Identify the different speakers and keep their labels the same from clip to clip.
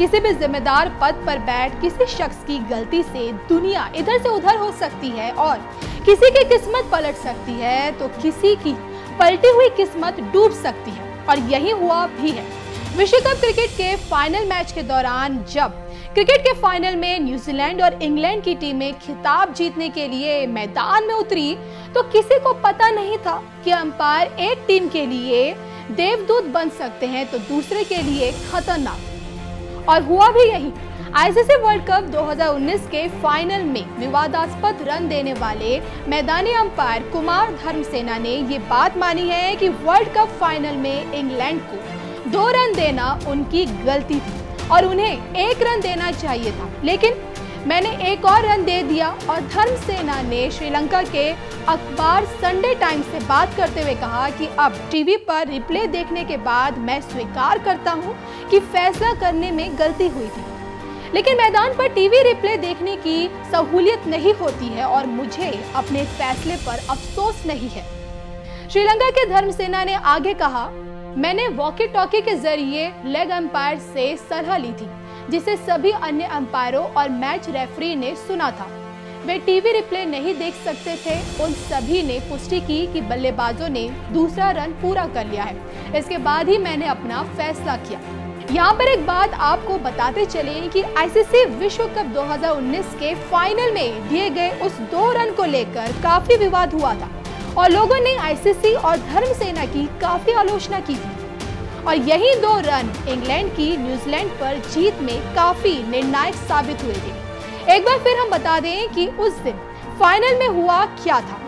Speaker 1: किसी भी जिम्मेदार पद पर बैठ किसी शख्स की गलती से दुनिया इधर से उधर हो सकती है और किसी की किस्मत पलट सकती है तो किसी की पलटी हुई किस्मत डूब सकती है। और यही हुआ भी है। विश्व कप क्रिकेट के फाइनल मैच के दौरान जब क्रिकेट के फाइनल में न्यूजीलैंड और इंग्लैंड की टीमें खिताब जीतने के लिए मैदान में उतरी तो किसी को पता नहीं था कि अंपायर एक टीम के लिए देवदूत बन सकते हैं तो दूसरे के लिए खतरनाक। और हुआ भी यही। आईसीसी वर्ल्ड कप 2019 के फाइनल में विवादास्पद रन देने वाले मैदानी अंपायर कुमार धर्मसेना ने ये बात मानी है कि वर्ल्ड कप फाइनल में इंग्लैंड को दो रन देना उनकी गलती थी और उन्हें एक रन देना चाहिए था। लेकिन मैंने एक और रन दे दिया और धर्म सेना ने श्रीलंका के अखबार संडे टाइम्स से बात करते हुए कहा कि अब टीवी पर रिप्ले देखने के बाद मैं स्वीकार करता हूँ कि फैसला करने में गलती हुई थी। लेकिन मैदान पर टीवी रिप्ले देखने की सहूलियत नहीं होती है और मुझे अपने फैसले पर अफसोस नहीं है। श्रीलंका के धर्म सेना ने आगे कहा, मैंने वॉकी टॉकी के ज़रिए लेग अंपायर से सलाह ली थी। जिसे सभी अन्य अंपायरों और मैच रेफरी ने सुना था। वे टीवी रिप्ले नहीं देख सकते थे। उन सभी ने पुष्टि की कि बल्लेबाजों ने दूसरा रन पूरा कर लिया है। इसके बाद ही मैंने अपना फैसला किया। यहाँ पर एक बात आपको बताते चले कि आईसीसी विश्व कप 2019 के फाइनल में दिए गए उस दो रन को लेकर काफ़ी विवाद हुआ था। और लोगों ने आईसीसी और धर्म सेना की काफ़ी आलोचना की थी। और यही दो रन इंग्लैंड की न्यूजीलैंड पर जीत में काफ़ी निर्णायक साबित हुए थे। एक बार फिर हम बता दें कि उस दिन फाइनल में हुआ क्या था।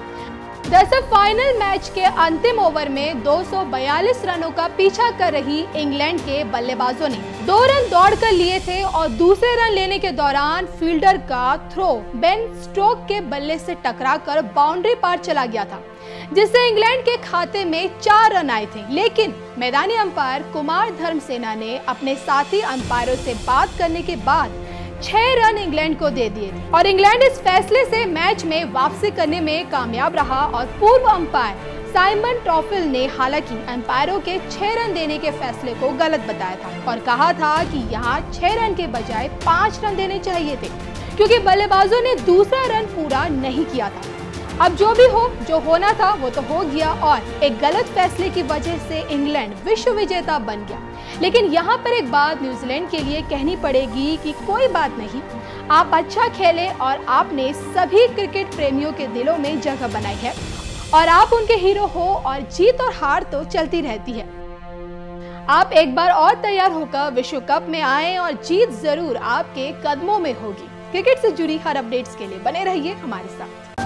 Speaker 1: दरअसल फाइनल मैच के अंतिम ओवर में 242 रनों का पीछा कर रही इंग्लैंड के बल्लेबाजों ने दो रन दौड़ कर लिए थे और दूसरे रन लेने के दौरान फील्डर का थ्रो बेन स्ट्रोक के बल्ले से टकराकर बाउंड्री पार चला गया था। जिससे इंग्लैंड के खाते में चार रन आए थे। लेकिन मैदानी अंपायर कुमार धर्मसेना ने अपने साथी अंपायरों से बात करने के बाद छह रन इंग्लैंड को दे दिए। और इंग्लैंड इस फैसले से मैच में वापसी करने में कामयाब रहा और पूर्व अंपायर साइमन ट्रॉफिल ने हालाँकि अंपायरों के छह रन देने के फैसले को गलत बताया था और कहा था कि यहाँ छह रन के बजाय पाँच रन देने चाहिए थे, क्योंकि बल्लेबाजों ने दूसरा रन पूरा नहीं किया था। अब जो भी हो, जो होना था, वो तो हो गया और एक गलत फैसले की वजह से इंग्लैंड विश्व विजेता बन गया। लेकिन यहाँ पर एक बात न्यूजीलैंड के लिए कहनी पड़ेगी कि कोई बात नहीं। आप अच्छा खेले और आपने सभी क्रिकेट प्रेमियों के दिलों में जगह बनाई है और आप उनके हीरो हो और जीत और हार तो चलती रहती है। आप एक बार और तैयार होकर विश्व कप में आए और जीत ज़रूर आपके कदमों में होगी। क्रिकेट से जुड़ी हर अपडेट्स के लिए बने रहिए हमारे साथ।